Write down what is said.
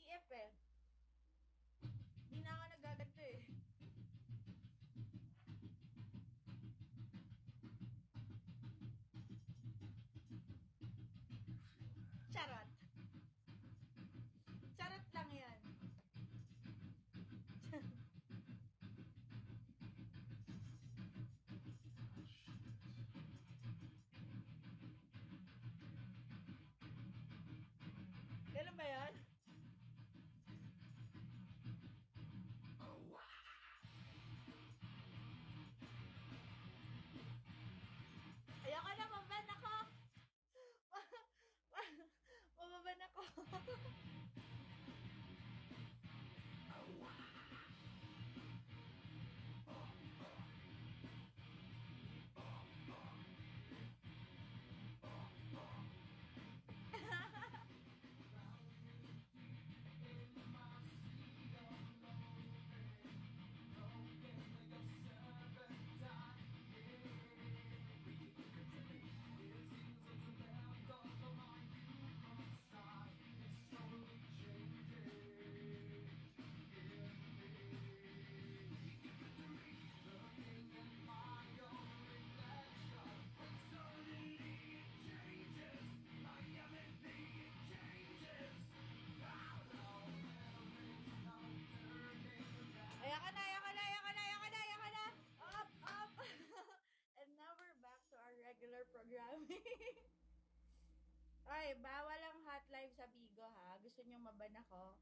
if eh. Hindi na ako nagaganto regular programming. Ay, bawal ang hot live sa Bigo ha. Gusto niyo maban ako?